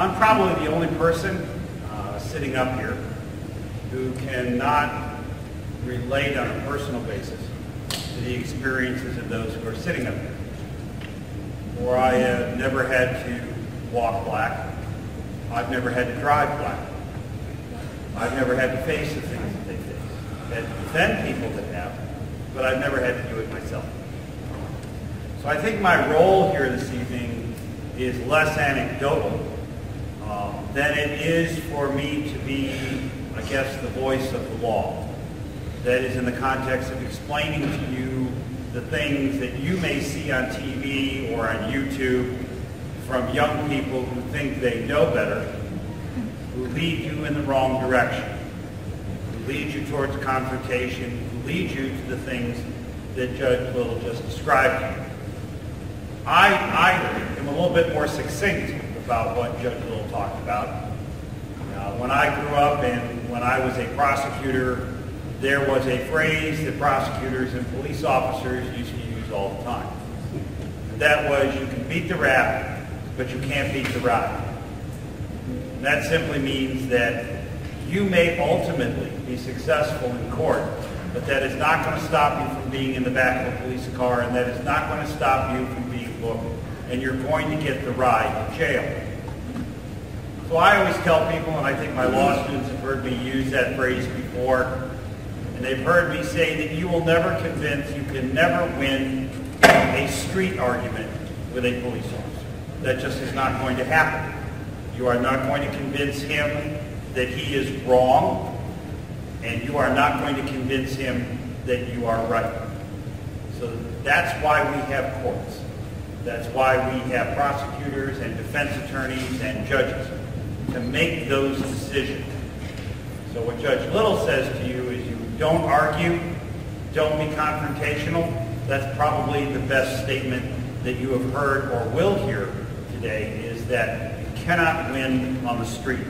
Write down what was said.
I'm probably the only person uh, sitting up here who cannot relate on a personal basis to the experiences of those who are sitting up here. For I have never had to walk black. I've never had to drive black. I've never had to face the things that they face. I've defend people that have, but I've never had to do it myself. So I think my role here this evening is less anecdotal um, than it is for me to be, I guess, the voice of the law. That is in the context of explaining to you the things that you may see on TV or on YouTube from young people who think they know better, who lead you in the wrong direction, who lead you towards confrontation, who lead you to the things that Judge Little just described to you. I, I am a little bit more succinct about what Judge Little talked about. Uh, when I grew up and when I was a prosecutor, there was a phrase that prosecutors and police officers used to use all the time. That was, you can beat the rap, but you can't beat the ride. And that simply means that you may ultimately be successful in court, but that is not going to stop you from being in the back of a police car, and that is not going to stop you from being booked, and you're going to get the ride to jail. So I always tell people, and I think my law students have heard me use that phrase before, and they've heard me say that you will never convince, you can never win a street argument with a police officer. That just is not going to happen. You are not going to convince him that he is wrong, and you are not going to convince him that you are right. So that's why we have courts. That's why we have prosecutors and defense attorneys and judges to make those decisions. So what Judge Little says to you is you don't argue, don't be confrontational. That's probably the best statement that you have heard or will hear today is that you cannot win on the street.